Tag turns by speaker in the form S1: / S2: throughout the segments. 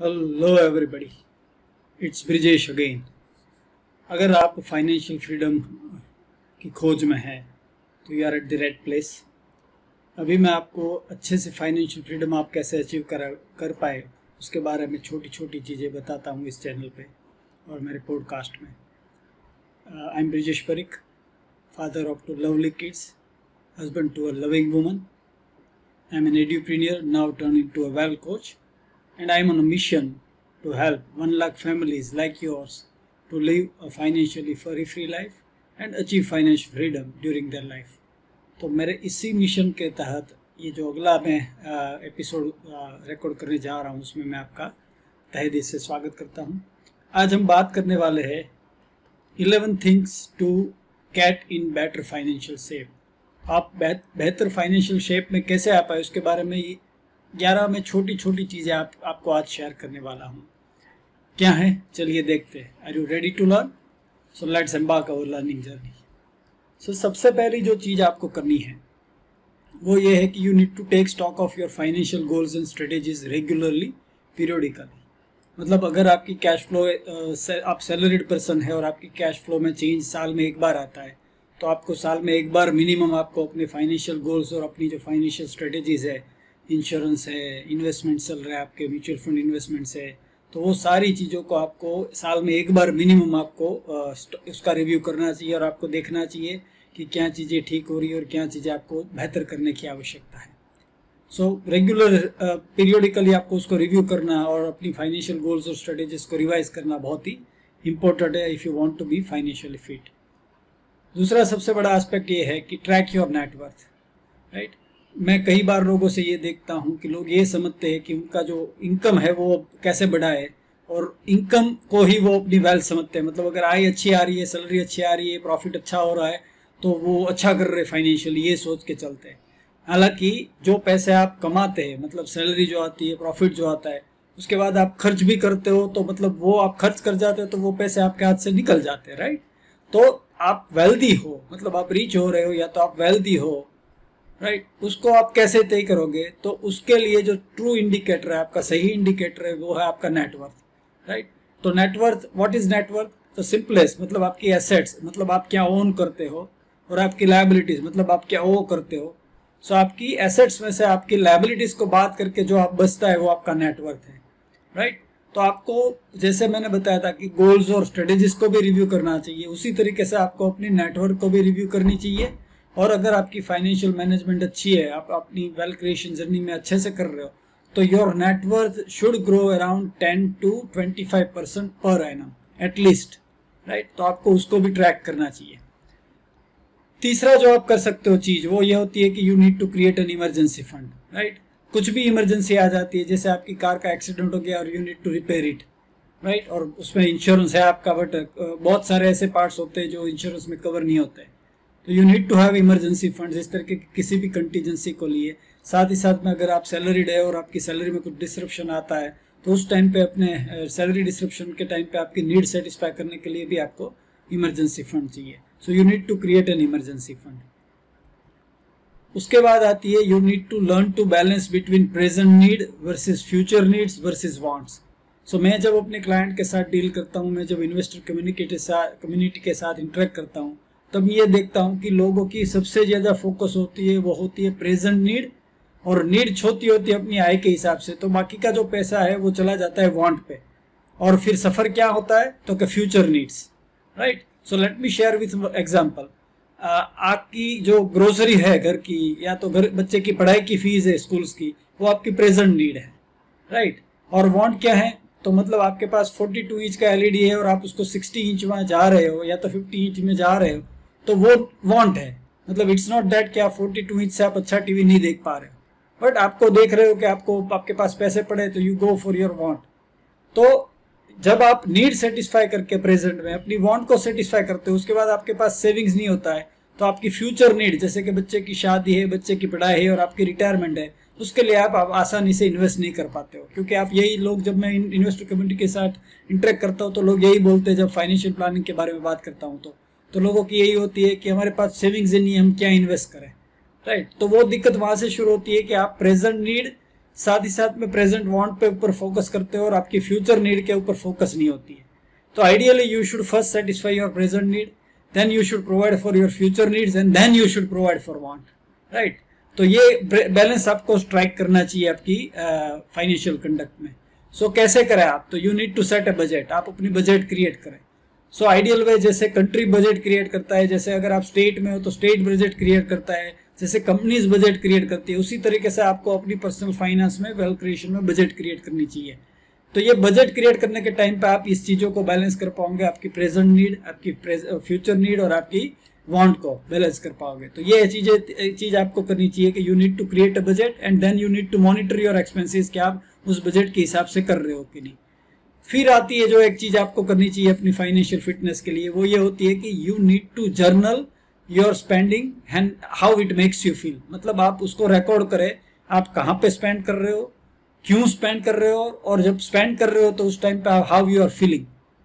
S1: Hello everybody it's Brijesh again अगर आप financial freedom की खोज में हैं तो you are at the right place अभी मैं आपको अच्छे से फाइनेंशियल फ्रीडम आप कैसे अचीव कर कर पाए, उसके बारे में छोटी छोटी चीज़ें बताता हूँ इस चैनल पे और मेरे पॉडकास्ट में. I am Brijesh Parikh father of two lovely kids husband to a loving woman. I am an edupreneur now turned into a well coach. And I am on a mission to help 1 lakh families like yours to live a financially furry free life and achieve financial freedom during their life. तो मेरे इसी mission के तहत ये जो अगला मैं episode record करने जा रहा हूँ उसमें मैं आपका तहे दिल से स्वागत करता हूँ आज हम बात करने वाले हैं eleven things to get in better financial safe आप बेहतर फाइनेंशियल शेप में कैसे आ पाए उसके बारे में ग्यारह में छोटी छोटी चीज़ें आप, आपको आज शेयर करने वाला हूँ। क्या है? चलिए देखते हैं। Are you ready to learn so let's embark our learning journey so सबसे पहली जो चीज़ आपको करनी है, वो ये है कि you need to take stock of your financial goals and strategies regularly periodically मतलब अगर आपकी कैश फ्लो आप सैलरीड पर्सन है और आपकी कैश फ्लो में चेंज साल में एक बार आता है तो आपको साल में एक बार मिनिमम आपको अपने फाइनेंशियल गोल्स और अपनी जो फाइनेंशियल स्ट्रेटेजीज है इंश्योरेंस है इन्वेस्टमेंट चल रहा है आपके म्यूचुअल फंड इन्वेस्टमेंट्स है तो वो सारी चीज़ों को आपको साल में एक बार मिनिमम आपको उसका रिव्यू करना चाहिए और आपको देखना चाहिए कि क्या चीज़ें ठीक हो रही है और क्या चीज़ें आपको बेहतर करने की आवश्यकता है। सो रेगुलर पीरियोडिकली आपको उसको रिव्यू करना और अपनी फाइनेंशियल गोल्स और स्ट्रेटेजीज को रिवाइज करना बहुत ही इंपॉर्टेंट है if you want to be financially fit दूसरा सबसे बड़ा एस्पेक्ट ये है कि ट्रैक योर नेटवर्थ राइट मैं कई बार लोगों से ये देखता हूँ कि लोग ये समझते हैं कि उनका जो इनकम है वो कैसे बढ़ाए और इनकम को ही वो अपनी वेल्थ समझते हैं। मतलब अगर आय अच्छी आ रही है सैलरी अच्छी आ रही है प्रॉफिट अच्छा हो रहा है तो वो अच्छा कर रहे फाइनेंशियली ये सोच के चलते हैं। हालाँकि जो पैसे आप कमाते हैं मतलब सैलरी जो आती है प्रॉफिट जो आता है, उसके बाद आप खर्च भी करते हो तो मतलब वो आप खर्च कर जाते हो तो वो पैसे आपके हाथ से निकल जाते हैं राइट तो आप वेल्दी हो मतलब आप रिच हो रहे हो या तो आप वेल्दी हो राइट right? उसको आप कैसे तय करोगे तो उसके लिए जो ट्रू इंडिकेटर है आपका सही इंडिकेटर है वो है आपका नेटवर्थ राइट right? तो net worth what is net worth तो सिंपलेस्ट मतलब आपकी एसेट्स मतलब आप क्या ओन करते हो और आपकी लाइबिलिटीज मतलब आप क्या ओ करते हो सो so, आपकी एसेट्स में से आपकी लाइबिलिटीज को बात करके जो आप बचता है वो आपका नेटवर्थ है राइट right? तो आपको जैसे मैंने बताया था कि गोल्स और स्ट्रेटेजीज को भी रिव्यू करना चाहिए उसी तरीके से आपको अपनी नेटवर्क को भी रिव्यू करनी चाहिए और अगर आपकी फाइनेंशियल मैनेजमेंट अच्छी है, आप अपनी वेल क्रिएशन जर्नी में अच्छे से कर रहे हो तो your net worth should grow around ten to twenty five percent per annum at least right तो आपको उसको भी ट्रैक करना चाहिए। तीसरा जो आप कर सकते हो चीज़, वो ये होती है कि you need to create an emergency fund right कुछ भी इमरजेंसी आ जाती है, जैसे आपकी कार का एक्सीडेंट हो गया और you need to repair it right और उसमें इंश्योरेंस है आपका बट बहुत सारे ऐसे पार्ट्स होते हैं जो इंश्योरेंस में कवर नहीं होते। तो you need to have emergency fund इस तरह के किसी भी कंटीजेंसी को लिए। साथ ही साथ में अगर आप सैलरीड है और आपकी सैलरी में कुछ डिस्क्रिप्शन आता है तो उस टाइम पे अपने सैलरी डिस्क्रिप्शन के टाइम पे आपकी नीड सेटिस्फाई करने के लिए भी आपको इमरजेंसी फंड चाहिए। So you need to create an emergency fund उसके बाद आती है you need to learn to balance between present need versus future needs versus wants so मैं जब अपने क्लाइंट के साथ डील करता हूँ, मैं जब इन्वेस्टर कम्युनिकेट कम्युनिटी के साथ इंटरेक्ट करता हूँ तब ये देखता हूँ कि लोगों की सबसे ज़्यादा फोकस होती है, वो होती है प्रेजेंट नीड और नीड छोटी होती है अपनी आय के हिसाब से। तो बाकी का जो पैसा है, वो चला जाता है वांट पे। और फिर सफ़र क्या होता है? तो future needs right so let me share with example आपकी जो ग्रोसरी है घर की, या तो घर, बच्चे की पढ़ाई की फ़ीस है स्कूल्स की, वो आपकी प्रेजेंट नीड है राइट और वांट क्या है? तो मतलब आपके पास 42 इंच का एलईडी है और आप उसको 60 इंच में जा रहे हो, या तो 50 इंच में जा रहे हो। तो वो वांट है। मतलब इट्स नॉट दैट कि आप 42 इंच से आप अच्छा टीवी नहीं देख पा रहे हो। बट आपको देख रहे हो कि आपको आपके पास पैसे पड़े तो you go for your want तो जब आप नीड सेटिस्फाई करके प्रेजेंट में अपनी वांट को सेटिस्फाई करते हो उसके बाद आपके पास सेविंग्स नहीं होता है तो आपकी फ्यूचर नीड जैसे कि बच्चे की शादी है बच्चे की पढ़ाई है और आपकी रिटायरमेंट है उसके लिए आप, आप आसानी से इन्वेस्ट नहीं कर पाते हो। क्योंकि आप यही लोग जब मैं इन्वेस्टर कम्युनिटी के साथ इंटरेक्ट करता हूँ तो लोग यही बोलते हैं जब फाइनेंशियल प्लानिंग के बारे में बात करता हूँ तो तो लोगों की यही होती है कि हमारे पास सेविंग्स नहीं है हम क्या इन्वेस्ट करें? राइट तो वो दिक्कत वहाँ से शुरू होती है कि आप प्रेजेंट नीड साथ ही साथ में प्रेजेंट वांट पे ऊपर फोकस करते हो और आपकी फ्यूचर नीड के ऊपर फोकस नहीं होती है। तो ideally you should first satisfy your present need then you should provide for your future needs and then you should provide for want right तो ये बैलेंस आपको स्ट्राइक करना चाहिए आपकी फाइनेंशियल uh, कंडक्ट में। सो so, कैसे करें आप? तो you need to set a budget आप अपनी बजट क्रिएट करें। सो आइडियल वे जैसे कंट्री बजट क्रिएट करता है, जैसे अगर आप स्टेट में हो तो स्टेट बजट क्रिएट करता है, जैसे कंपनीज़ बजट क्रिएट करती है, उसी तरीके से आपको अपनी पर्सनल फाइनेंस में वेल्थ क्रिएशन में बजट क्रिएट करनी चाहिए। तो ये बजट क्रिएट करने के टाइम पे आप इस चीज़ों को बैलेंस कर पाओगे, आपकी प्रेजेंट नीड आपकी फ्यूचर नीड और आपकी वांट को बैलेंस कर पाओगे। तो ये चीज़ें चीज़ आपको करनी चाहिए कि you need to create a budget and then you need to monitor your expenses कि आप उस बजट के हिसाब से कर रहे हो कि नहीं। फिर आती है जो एक चीज़ आपको करनी चाहिए अपनी फाइनेंशियल फिटनेस के लिए, वो ये होती है कि you need to journal your spending and how it makes you feel मतलब आप उसको रिकॉर्ड करें, आप कहाँ पे स्पेंड कर रहे हो, क्यों स्पेंड कर रहे हो, और जब स्पेंड कर रहे हो तो उस टाइम पे how you are feeling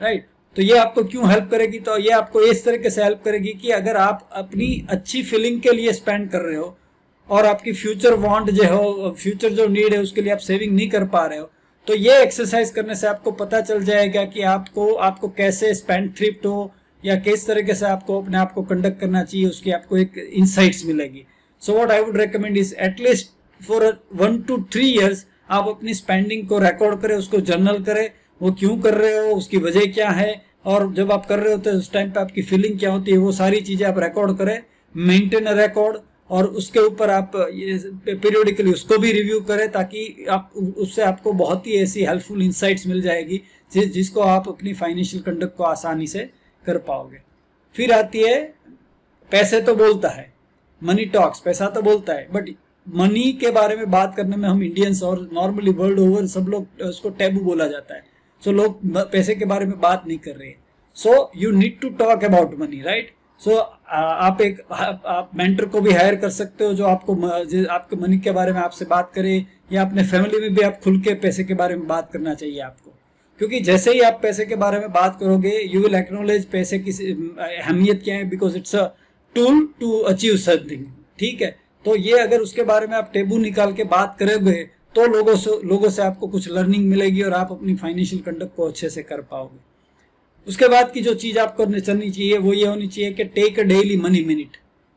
S1: right तो ये आपको क्यों हेल्प करेगी? तो ये आपको इस तरीके से हेल्प करेगी कि अगर आप अपनी अच्छी फीलिंग के लिए स्पेंड कर रहे हो, और आपकी फ्यूचर वांट जो हो फ्यूचर जो नीड है, उसके लिए आप सेविंग नहीं कर पा रहे हो तो ये एक्सरसाइज करने से आपको पता चल जाएगा कि आपको आपको कैसे स्पेंड थ्रिफ्ट हो या किस तरीके से आपको अपने आप को कंडक्ट करना चाहिए, उसकी आपको एक इंसाइट्स मिलेगी। So what I would recommend is at least for one two three years आप अपनी स्पेंडिंग को रिकॉर्ड करें, उसको जर्नल करें, वो क्यों कर रहे हो, उसकी वजह क्या है, और जब आप कर रहे होते हैं, उस टाइम पे आपकी फीलिंग क्या होती है, वो सारी चीज़ें आप रिकॉर्ड करें मेंटेन अ रिकॉर्ड और उसके ऊपर आप ये पीरियोडिकली उसको भी रिव्यू करें ताकि आप उससे आपको बहुत ही ऐसी हेल्पफुल इंसाइट्स मिल जाएगी जिस जिसको आप अपनी फाइनेंशियल कंडक्ट को आसानी से कर पाओगे। फिर आती है पैसे तो बोलता है मनी टॉक्स पैसा तो बोलता है बट मनी के बारे में बात करने में हम इंडियंस और नॉर्मली वर्ल्ड ओवर सब लोग उसको टैबू बोला जाता है। सो so, लोग पैसे के बारे में बात नहीं कर रहे so you need to talk about money right so so, आप एक आप मेंटर को भी हायर कर सकते हो जो आपको आपके मनी के बारे में आपसे बात करे या अपने फैमिली में भी आप खुल के पैसे के बारे में बात करना चाहिए आपको। क्योंकि जैसे ही आप पैसे के बारे में बात करोगे यू विल एक्नोलेज पैसे की अहमियत क्या है because it's a tool to achieve something ठीक है? तो ये अगर उसके बारे में आप टेबू निकाल के बात करोगे तो लोगों से लोगों से आपको कुछ लर्निंग मिलेगी और आप अपनी फाइनेंशियल कंडक्ट को अच्छे से कर पाओगे। उसके बाद की जो चीज़ आपको चलनी चाहिए वो ये होनी चाहिए कि take a daily money minute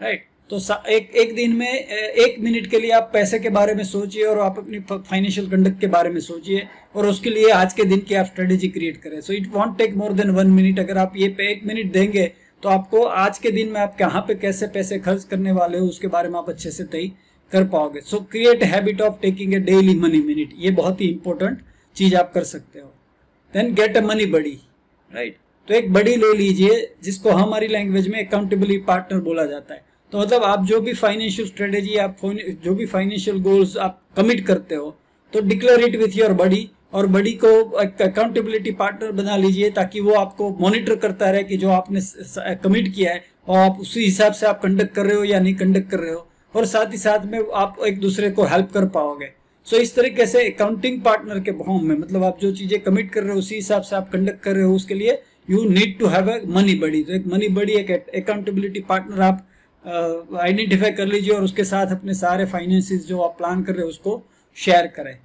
S1: right तो एक एक दिन में एक मिनट के लिए आप पैसे के बारे में सोचिए और आप अपनी फाइनेंशियल कंडक्ट के बारे में सोचिए और उसके लिए आज के दिन की आप स्ट्रेटेजी क्रिएट करें. So it won't take more than one minute अगर आप ये एक मिनट देंगे तो आपको आज के दिन में आप कहाँ पे कैसे पैसे खर्च करने वाले हो उसके बारे में आप अच्छे से तय कर पाओगे. So create habit of taking a daily money minute ये बहुत ही इंपॉर्टेंट चीज़ आप कर सकते हो. Then get a money buddy right तो एक बड़ी ले लीजिए, जिसको हमारी लैंग्वेज में अकाउंटेबली पार्टनर बोला जाता है। तो मतलब आप जो भी फाइनेंशियल स्ट्रेटेजी आप जो भी फाइनेंशियल गोल्स आप कमिट करते हो तो declare it with your buddy और बडी को अकाउंटेबिलिटी पार्टनर बना लीजिए, ताकि वो आपको मॉनिटर करता रहे कि जो आपने कमिट किया है, और आप उसी हिसाब से आप कंडक्ट कर रहे हो या नहीं कंडक्ट कर रहे हो। और साथ ही साथ में आप एक दूसरे को हेल्प कर पाओगे। सो so, इस तरीके से अकाउंटिंग पार्टनर के फॉर्म में मतलब आप जो चीज़ें कमिट कर रहे हो उसी हिसाब से आप कंडक्ट कर रहे हो उसके लिए you need to have a money buddy तो एक मनी बडी एक अकाउंटेबिलिटी पार्टनर आप आइडेंटिफाई uh, कर लीजिए और उसके साथ अपने सारे फाइनेंसिस जो आप प्लान कर रहे हो उसको शेयर करें।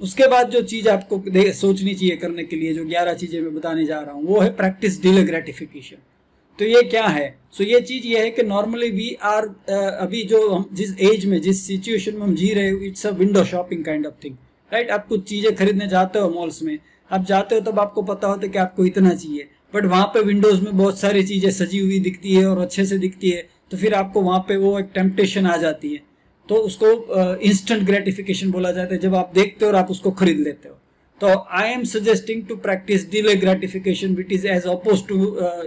S1: उसके बाद जो चीज़ आपको सोचनी चाहिए करने के लिए जो ग्यारह चीज़ें मैं बताने जा रहा हूँ वो है प्रैक्टिस डीले ग्रेटिफिकेशन तो ये क्या है? सो so ये चीज़ ये है कि नॉर्मली वी आर अभी जो हम जिस एज में जिस सिचुएशन में हम जी रहे हो it's a window shopping kind of thing right आप कुछ चीज़ें खरीदने जाते हो मॉल्स में आप जाते हो तब आपको पता होता है कि आपको इतना चाहिए बट वहाँ पे विंडोज़ में बहुत सारी चीज़ें सजी हुई दिखती है और अच्छे से दिखती है तो फिर आपको वहाँ पे वो एक टेम्पटेशन आ जाती है। तो उसको इंस्टेंट uh, ग्रेटिफिकेशन बोला जाता है जब आप देखते हो और आप उसको खरीद लेते हो। तो I am suggesting to practice delay gratification which is as opposed to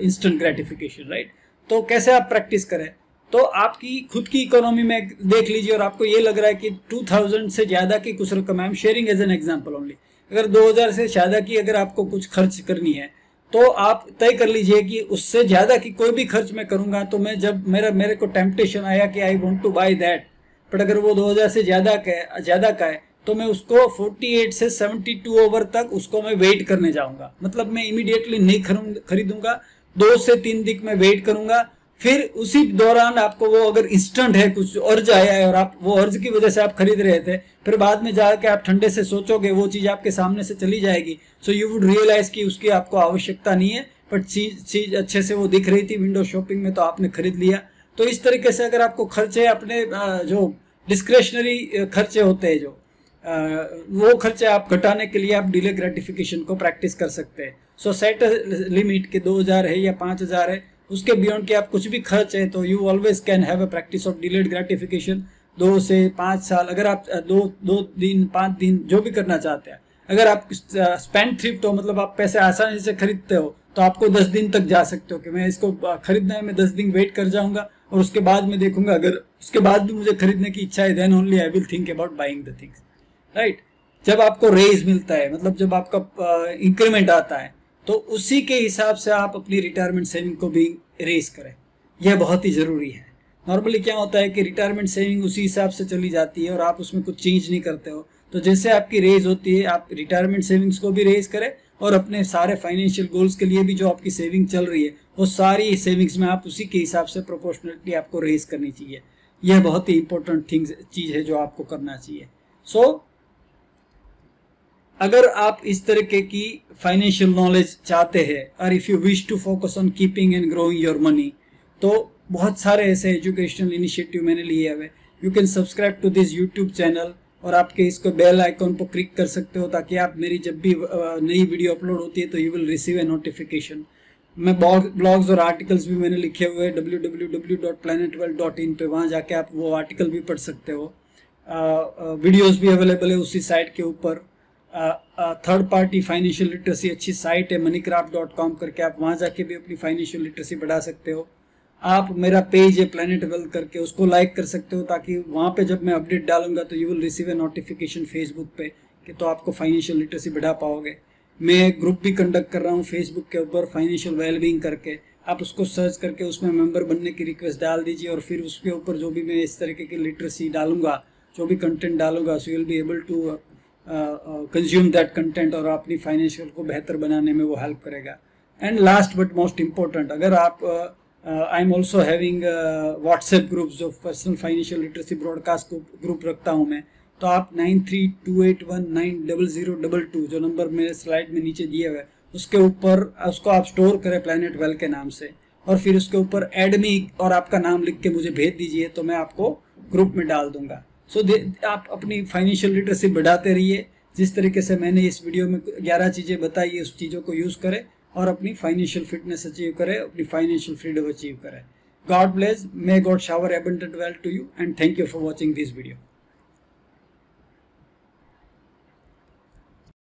S1: instant gratification right तो कैसे आप प्रैक्टिस करें? तो आपकी, खुद की इकोनॉमी में देख लीजिए और आपको ये लग रहा है कि 2000 से ज़्यादा की कुछ रकम है। Sharing as an example only अगर 2000 से ज़्यादा की अगर आपको कुछ खर्च करनी है तो आप तय कर लीजिए कि उससे ज़्यादा की कोई भी खर्च मैं करूँगा तो मैं जब मेरा, मेरे को टेम्पटेशन आया कि I want to buy that but अगर वो 2000 से ज़्यादा का है, ज़्यादा का है तो मैं उसको 48 से 72 ओवर तक उसको मैं वेट करने जाऊँगा। मतलब मैं इमीडिएटली नहीं खरीदूँगा, दो से तीन दिन में वेट करूँगा। फिर उसी दौरान आपको वो अगर इंस्टेंट है, कुछ अर्ज़ आया है और आप वो अर्ज़ की वजह से आप खरीद रहे थे, फिर बाद में जाके आप ठंडे से सोचोगे, वो चीज़ आपके सामने से चली जाएगी। सो यू वुड रियलाइज़ कि उसकी आपको आवश्यकता नहीं है बट चीज़ चीज़ अच्छे से वो दिख रही थी विंडो शॉपिंग में तो आपने खरीद लिया। तो इस तरीके से अगर आपको खर्चे अपने जो डिस्क्रेशनरी खर्चे होते हैं जो वो खर्चे आप घटाने के लिए आप डिले ग्रेटिफिकेशन को प्रैक्टिस कर सकते हैं। सो सेट लिमिट के 2000 है या 5000 है, उसके बियॉन्ड के आप कुछ भी खर्च है तो you always can have a practice of delayed gratification दो से पाँच साल, अगर आप दो दो दिन, पाँच दिन जो भी करना चाहते हैं। अगर आप स्पेंड थ्रिफ्ट हो मतलब आप पैसे आसानी से खरीदते हो तो आपको दस दिन तक जा सकते हो कि मैं इसको खरीदना मैं दस दिन वेट कर जाऊँगा और उसके बाद में देखूँगा। अगर उसके बाद भी मुझे खरीदने की इच्छा है then only I will think about buying the things right जब आपको रेज मिलता है मतलब जब आपका इंक्रीमेंट आता है तो उसी के हिसाब से आप अपनी रिटायरमेंट सेविंग को भी रेज करें। यह बहुत ही ज़रूरी है। नॉर्मली क्या होता है कि रिटायरमेंट सेविंग उसी हिसाब से चली जाती है और आप उसमें कुछ चेंज नहीं करते हो। तो जैसे आपकी रेज होती है आप रिटायरमेंट सेविंग्स को भी रेज करें और अपने सारे फाइनेंशियल गोल्स के लिए भी जो आपकी सेविंग चल रही है वो सारी सेविंग्स में आप उसी के हिसाब से प्रोपोर्शनली आपको रेज करनी चाहिए। यह बहुत ही इंपॉर्टेंट थिंग्स चीज़ है जो आपको करना चाहिए। सो so, अगर आप इस तरीके की फाइनेंशियल नॉलेज चाहते हैं, और if you wish to focus on keeping and growing your money तो बहुत सारे ऐसे एजुकेशनल इनिशिएटिव मैंने लिए हुए you can subscribe to this YouTube channel और आपके इसको बेल आइकॉन पर क्लिक कर सकते हो ताकि आप मेरी जब भी नई वीडियो अपलोड होती है तो you will receive a notification मैं ब्लॉग्स और आर्टिकल्स भी मैंने लिखे हुए हैं। W W W dot planet world dot in पे वहाँ जाके आप वो आर्टिकल भी पढ़ सकते हो। वीडियोज़ भी अवेलेबल है उसी साइट के ऊपर। थर्ड पार्टी फाइनेंशियल लिटरेसी अच्छी साइट है मनी डॉट कॉम करके आप वहाँ जाके भी अपनी फाइनेंशियल लिटरेसी बढ़ा सकते हो। आप मेरा पेज है प्लानट वेल्थ करके, उसको लाइक कर सकते हो ताकि वहाँ पे जब मैं अपडेट डालूँगा तो you will receive a notification Facebook पे कि तो आपको फाइनेंशियल लिटरेसी बढ़ा पाओगे। मैं ग्रुप भी कंडक्ट कर रहा हूँ फेसबुक के ऊपर फाइनेंशियल वेलबींग करके। आप उसको सर्च करके उसमें मेंबर बनने की रिक्वेस्ट डाल दीजिए और फिर उसके ऊपर जो भी मैं इस तरीके की लिटरेसी डालूँगा, जो भी कंटेंट डालूँगा so will be able to consume that content और अपनी फाइनेंशियल को बेहतर बनाने में वो हेल्प करेगा। And last but most important अगर आप I am also having WhatsApp group जो personal financial literacy broadcast group रखता हूँ मैं। तो आप nine three two eight one nine double zero double two जो नंबर मेरे स्लाइड में नीचे दिए हुए उसके ऊपर उसको आप स्टोर करें प्लानट वेल के नाम से। और फिर उसके ऊपर एडमी और आपका नाम लिख के मुझे भेज दीजिए तो मैं आपको ग्रुप में डाल दूँगा। सो so, आप अपनी फाइनेंशियल लिटरेसी बढ़ाते रहिए। जिस तरीके से मैंने इस वीडियो में ग्यारह चीज़ें बताई उस चीज़ों को यूज़ करें और अपनी फाइनेंशियल फिटनेस अचीव करें अपनी फाइनेंशियल फ्रीडम अचीव करें। God bless may god shower abundant wealth to you and thank you for watching this video